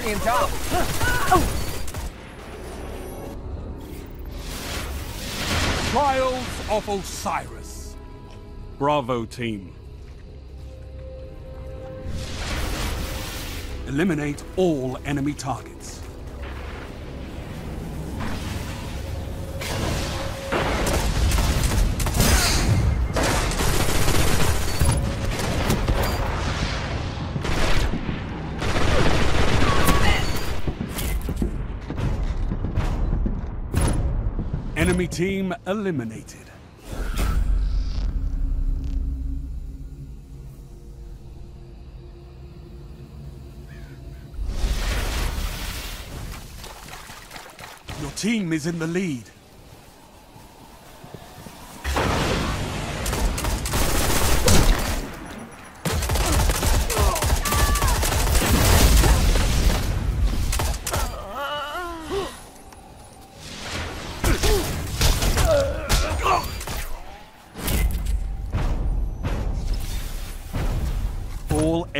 Guardian down. Trials of Osiris. Bravo team. Eliminate all enemy targets. Enemy team eliminated. Your team is in the lead.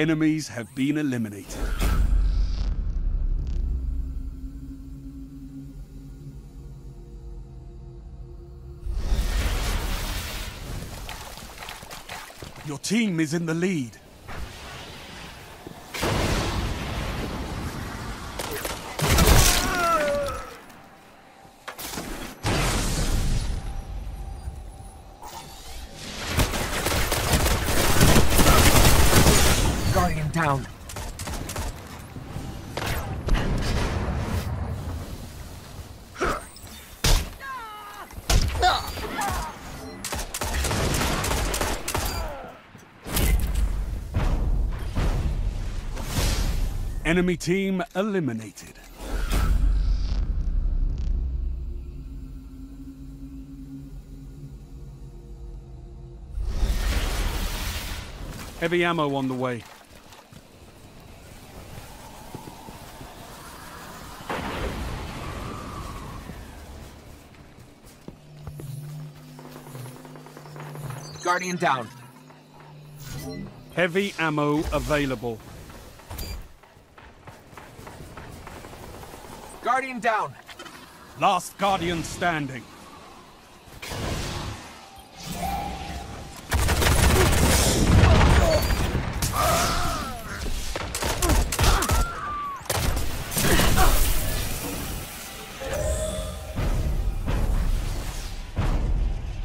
Enemies have been eliminated. Your team is in the lead. Down. Enemy team eliminated. Heavy ammo on the way. Guardian down. Heavy ammo available. Guardian down. Last Guardian standing.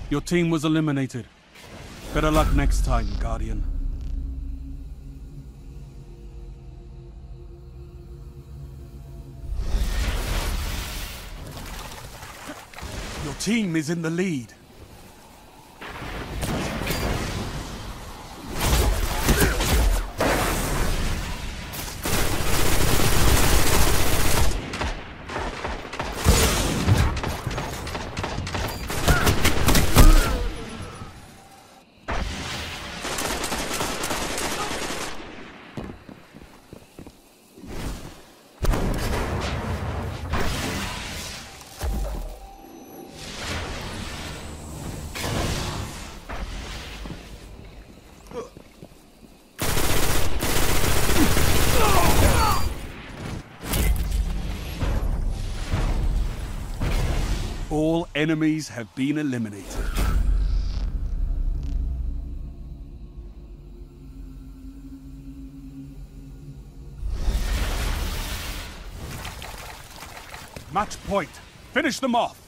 Your team was eliminated. Better luck next time, Guardian. Your team is in the lead. All enemies have been eliminated. Match point. Finish them off.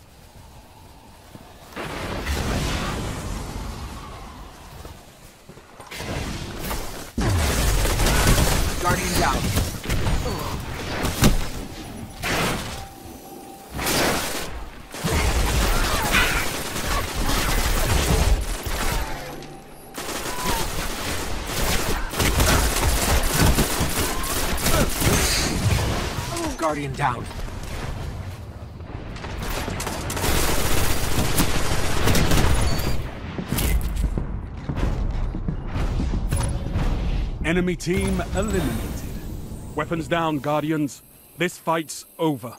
Guardian down. Guardian down. Enemy team eliminated. Weapons down, Guardians. This fight's over.